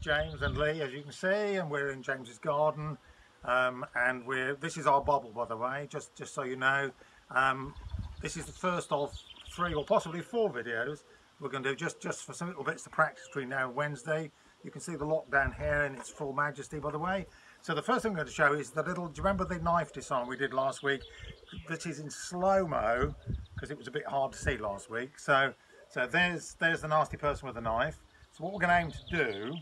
James and Lee, as you can see, and we're in James's garden. Um, and we're this is our bobble, by the way, just just so you know. Um, this is the first of three or possibly four videos we're going to do just just for some little bits of practice between now and Wednesday. You can see the lockdown here in its full majesty, by the way. So the first thing I'm going to show is the little. Do you remember the knife disarm we did last week? That is in slow mo because it was a bit hard to see last week. So so there's there's the nasty person with the knife. So what we're going to aim to do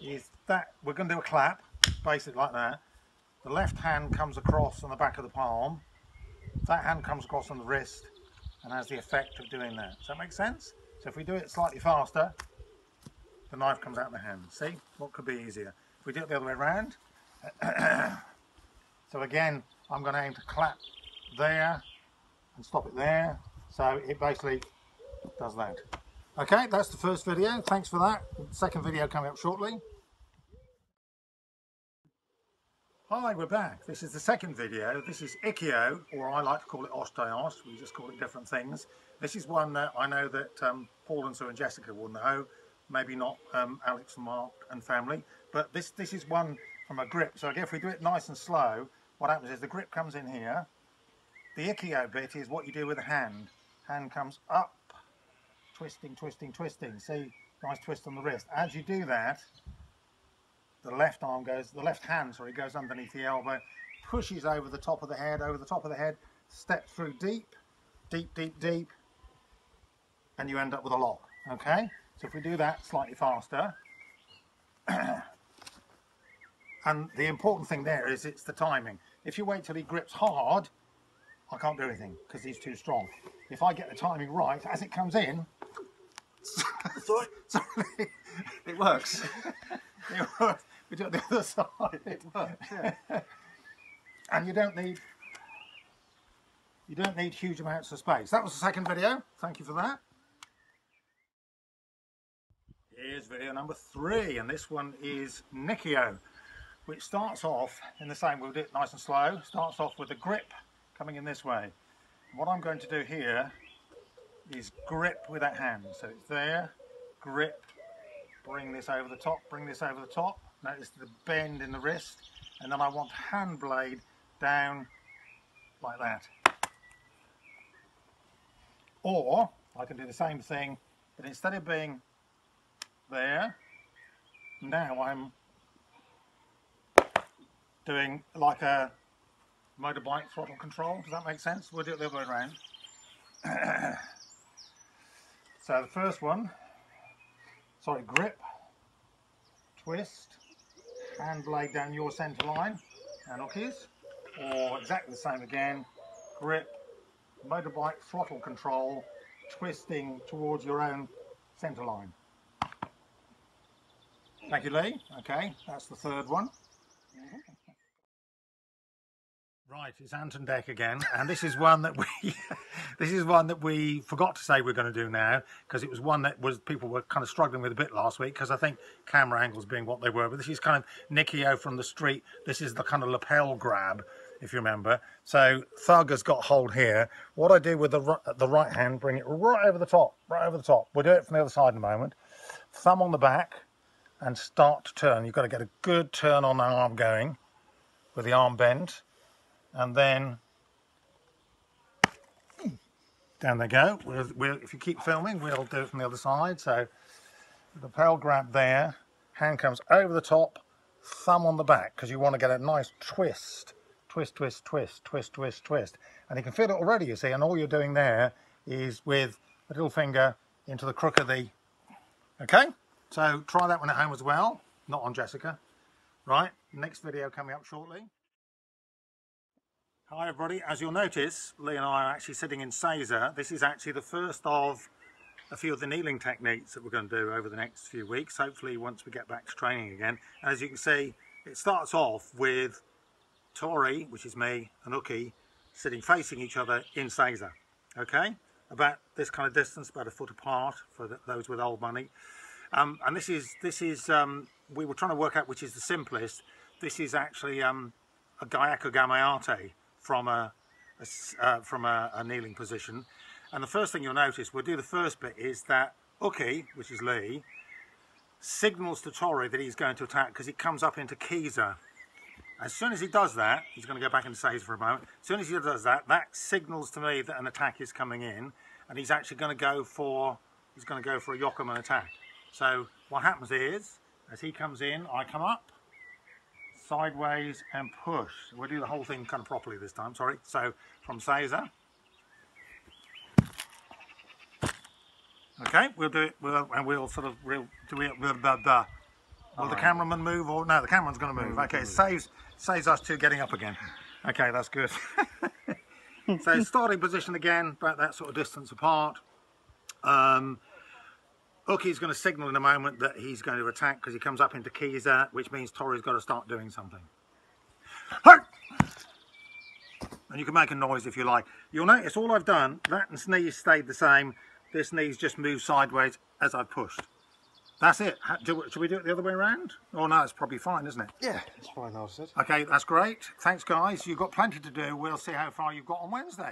is that we're going to do a clap, basically like that. The left hand comes across on the back of the palm. That hand comes across on the wrist and has the effect of doing that. Does that make sense? So if we do it slightly faster, the knife comes out of the hand. See? What could be easier? If we do it the other way around, so again, I'm going to aim to clap there and stop it there. So it basically does that. Okay, that's the first video. Thanks for that. Second video coming up shortly. Hi, we're back. This is the second video. This is Ikkyo, or I like to call it Osteos. We just call it different things. This is one that I know that um, Paul and Sue and Jessica will know. Maybe not um, Alex and Mark and family. But this, this is one from a grip. So again, if we do it nice and slow, what happens is the grip comes in here. The Ikkyo bit is what you do with the hand. Hand comes up, twisting, twisting, twisting. See, nice twist on the wrist. As you do that, the left arm goes, the left hand, sorry, goes underneath the elbow, pushes over the top of the head, over the top of the head, step through deep, deep, deep, deep, and you end up with a lock, okay? So if we do that slightly faster, and the important thing there is it's the timing. If you wait till he grips hard, I can't do anything because he's too strong. If I get the timing right, as it comes in, sorry, sorry, it works. it works we do it the other side. It works, yeah. and you don't need you don't need huge amounts of space. That was the second video. Thank you for that. Here's video number three, and this one is Nikyo, which starts off in the same, way we'll do it nice and slow, starts off with a grip coming in this way. What I'm going to do here is grip with that hand. So it's there, grip, bring this over the top, bring this over the top, Notice the bend in the wrist and then I want hand blade down like that. Or I can do the same thing but instead of being there now I'm doing like a motorbike throttle control. Does that make sense? We'll do it the other way around. so the first one, sorry, grip, twist, and lay down your centre line and hookies or exactly the same again grip motorbike throttle control twisting towards your own centre line thank you Lee okay that's the third one Right, it's Anton Deck again, and this is one that we, this is one that we forgot to say we're going to do now because it was one that was people were kind of struggling with a bit last week because I think camera angles being what they were. But this is kind of Nikyo from the street. This is the kind of lapel grab, if you remember. So Thug has got hold here. What I do with the the right hand, bring it right over the top, right over the top. We'll do it from the other side in a moment. Thumb on the back and start to turn. You've got to get a good turn on the arm going with the arm bent and then down they go. We'll, we'll, if you keep filming, we'll do it from the other side. So the pearl grab there, hand comes over the top, thumb on the back, because you want to get a nice twist, twist, twist, twist, twist, twist, twist. And you can feel it already, you see, and all you're doing there is with the little finger into the crook of the, okay? So try that one at home as well, not on Jessica. Right, next video coming up shortly. Hi everybody, as you'll notice, Lee and I are actually sitting in Seiza. This is actually the first of a few of the kneeling techniques that we're going to do over the next few weeks, hopefully once we get back to training again. And as you can see, it starts off with Tori, which is me, and Uke, sitting facing each other in Seiza. Okay, about this kind of distance, about a foot apart for the, those with old money. Um, and this is, this is um, we were trying to work out which is the simplest. This is actually um, a Gyaku Gamae Ate, from a, a uh, from a, a, kneeling position. And the first thing you'll notice, we'll do the first bit, is that Uke, which is Lee, signals to Tori that he's going to attack because he comes up into Kiza. As soon as he does that, he's going to go back into Says for a moment. As soon as he does that, that signals to me that an attack is coming in, and he's actually going to go for he's going to go for a Yokomen attack. So what happens is, as he comes in, I come up sideways and push. We'll do the whole thing kind of properly this time. Sorry. So from Seiza. Okay, we'll do it, we'll, and we'll sort of, we'll do it, blah, blah, blah. Will the cameraman move or, no, the cameraman's going to move. Okay, it saves, saves us two getting up again. Okay, that's good. so starting position again, about that sort of distance apart. Um, Uke's going to signal in a moment that he's going to attack because he comes up into Kiza, which means Tori's got to start doing something. Hey! And you can make a noise if you like. You'll notice all I've done, that knee stayed the same. This knee's just moved sideways as I've pushed. That's it. Do- Should we do it the other way around? Oh no, it's probably fine, isn't it? Yeah, it's fine, I said. Okay, that's great. Thanks guys. You've got plenty to do. We'll see how far you've got on Wednesday.